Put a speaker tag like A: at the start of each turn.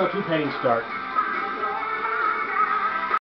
A: That's how two paintings start.